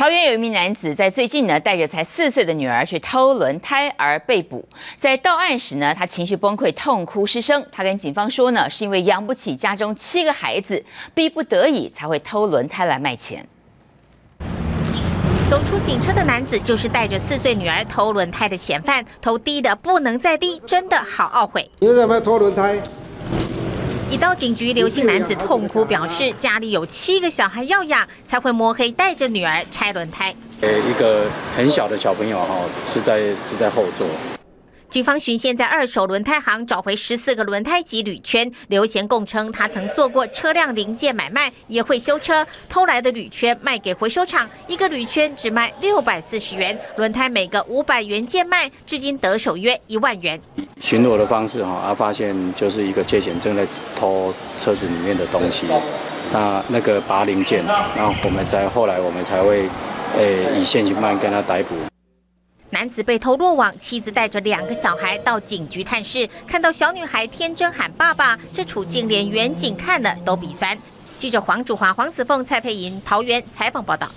桃园有一名男子在最近呢，带着才四岁的女儿去偷轮胎而被捕。在到案时呢，他情绪崩溃，痛哭失声。他跟警方说呢，是因为养不起家中七个孩子，逼不得已才会偷轮胎来卖钱。走出警车的男子就是带着四岁女儿偷轮胎的嫌犯，偷低的不能再低，真的好懊悔。你为什么偷轮胎？一到警局，刘姓男子痛哭表示，家里有七个小孩要养，才会摸黑带着女儿拆轮胎。呃，一个很小的小朋友哈，是在是在后座。警方巡线在二手轮胎行找回十四个轮胎及铝圈。刘贤供称，他曾做过车辆零件买卖，也会修车。偷来的铝圈卖给回收厂，一个铝圈只卖六百四十元，轮胎每个五百元贱卖，至今得手约一万元。巡逻的方式哈，啊，发现就是一个窃嫌正在偷车子里面的东西，那那个拔零件，然后我们在后来我们才会，呃，以现行犯跟他逮捕。男子被偷落网，妻子带着两个小孩到警局探视，看到小女孩天真喊爸爸，这处境连远景看了都鼻酸。记者黄祖华、黄子凤、蔡佩莹，桃园采访报道。